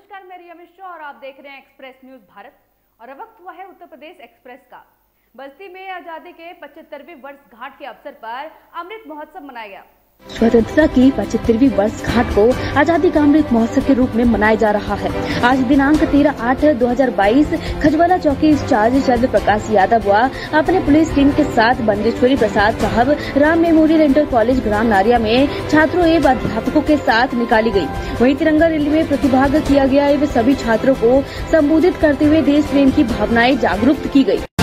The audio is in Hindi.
नमस्कार, मैं रिया मिश्रा और आप देख रहे हैं एक्सप्रेस न्यूज़ भारत। और वक्त हुआ है उत्तर प्रदेश एक्सप्रेस का। बस्ती में आज़ादी के पचहत्तरवी वर्ष घाट के अवसर पर अमृत महोत्सव मनाया गया। स्वतंत्रता की पचहत्तरवीं घाट को आज़ादी का अमृत महोत्सव के रूप में मनाया जा रहा है। आज दिनांक तेरह आठ दो हज़ार बाईस खजवाला चौकी इंचार्ज चंद्र प्रकाश यादव व अपने पुलिस टीम के साथ बंदेश्वरी प्रसाद साहब, राम मेमोरियल इंटर कॉलेज ग्राम नारिया में छात्रों एवं अध्यापकों के साथ निकाली गई। वहीं तिरंगा रैली में प्रतिभाग किया गया एवं सभी छात्रों को संबोधित करते हुए देश प्रेम की भावनाएँ जागरूक की गई